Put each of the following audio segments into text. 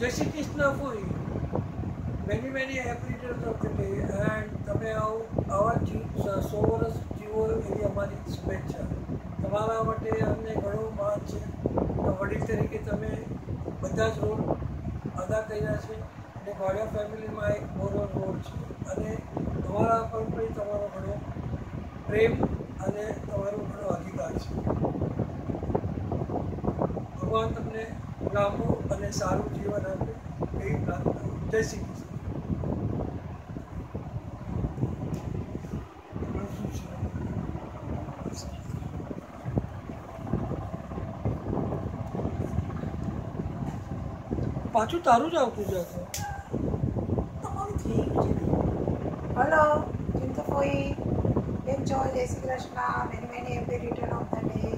જય Shri Krishna ફોઈ. Many many happy returns of the day and તમે આવું આવા જીવ સો વર્ષ જીવો એવી અમારી શુભેચ્છા. તમારા માટે અમને ઘણો માન છે. વડીલ તરીકે તમે બધા જ રોલ અદા કર્યા છે. અને મારા ફેમિલીમાં એક મોરો રોલ છે. અને તમારા પર પણ તમારો ઘણો પ્રેમ અને તમારો ઘણો અધિકાર છે. ભગવાન તમને લાંબુ અને સારું જીવન આપે એવી પ્રાર્થના. જય શ્રી પાછું તારું જ આવતું ગયું છે. હલો ચિંતુ કોઈ? કેમ છો? જય Shri Krishna. Many many happy return of the day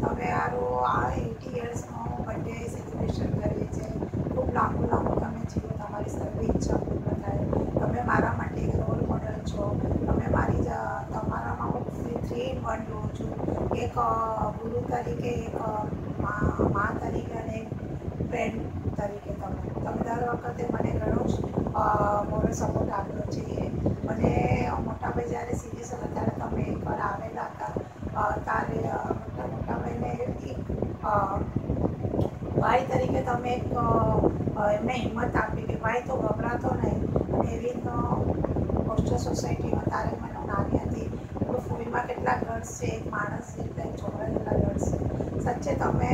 તમે આરો આ એટી યર્સનો બર્થડે સેલિબ્રેશન કરીએ છે ખૂબ લાંબુ લાંબુ તમે જીવો તમારી સર્વે ઈચ્છા પૂર્ણ થાય તમે મારા માટે એક રોલ મોડલ છો. તમે મારી તમારામાં હું થ્રી ઇન વન લઉં છું, એક ગુરુ તરીકે, એક મા તરીકે અને એક ફ્રેન્ડ તરીકે તમે. તમે દર વખતે મને ઘણો જ મોટો સપોર્ટ આપ્યો છે. મને મોટા ભાઈ જ્યારે સિરિયસ હતા ત્યારે તમે એકવાર આવેલા હતા ત્યારે મોટા મોટા ભાઈને એક ભાઈ તરીકે તમે એક એમને હિંમત આપી કે ભાઈ તો ગભરાતો નહીં. અને એવી હોસ્ટેલ સોસાયટીમાં તારે મને નાની હતી ફૂલમાં કેટલા ગર્લ્સ છે? એક માણસ છે એક છોકરા જેટલા ગર્લ્સ છે. સચ્ચે તમે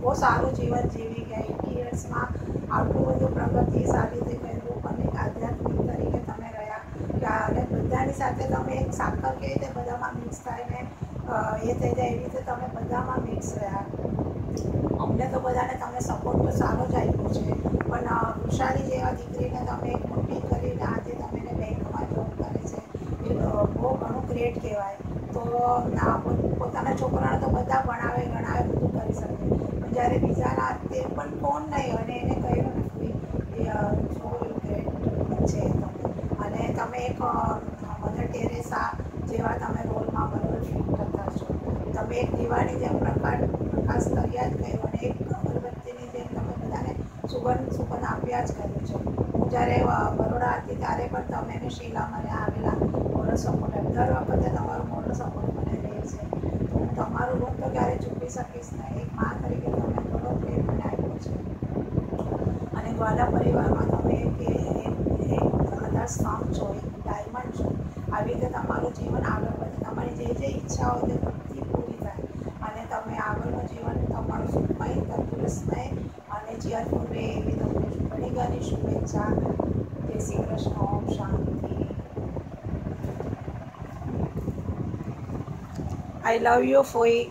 બહુ સારું જીવન જીવી ગયા. એટી યર્સમાં આટલું બધું પ્રગતિ, સારી રીતે કર્યું અને આધ્યાત્મિક તરીકે તમે રહ્યા. અને બધાની સાથે તમે એક સાકર કેવી રીતે બધામાં મિક્સ થાય ને એ થઈ જાય, એવી રીતે તમે બધામાં મિક્સ રહ્યા. અમને તો બધાને તમે સપોર્ટ તો સારો જ આપ્યો છે પણ વૃષાલી જેવા દીકરીને તમે એક મોટી કરીને આજે તમે એને બેંકમાં જોબ કરે છે એ બહુ ઘણું ગ્રેટ કહેવાય. તો પોતાના છોકરાને તો બધા ભણાવે, ગણાવે, બધું કરી શકે. પણ જ્યારે બીજાના તે પણ ફોન નહીં અને એને કહ્યું નથી સો ગ્રેટ છે અને તમે એક મધર ટેરેસા જેવા તમે રોલમાં બરોબર ફિટ કરતા છો. તમે એક દિવાળી જેમ પ્રકાશ પ્રકાશ કર્યા જ કર્યો અને એક અગરબત્તીની જેમ તમે બધાને સુગંધ સુગંધ આપ્યા જ કર્યું છે. હું જ્યારે બરોડા હતી ત્યારે પણ તમે ને શીલા મને આવેલા. દર વખતે તમારો મોટો સપોર્ટ મને રહે છે હું તમારું રૂમ તો ક્યારેય ચૂકવી શકીશ નહીં. એક મા તરીકે તમે ઘણો પ્રેમ મને આપ્યો છે. અને ગ્વાલા પરિવારમાં તમે એક એક આધાર છો, એક ડાયમંડ છો. આવી રીતે તમારું જીવન આગળ વધે. તમારી જે જે ઈચ્છાઓ તે બધી પૂરી થાય. અને તમે આગળનું જીવન તમારું સુખમય, તંદુરસ્તમય અને ચિયરફુલ રહે એવી તમને ઘણી ઘણી શુભેચ્છા. જય શ્રી કૃષ્ણ. ઓમ શાંતિ. I love you, Fui.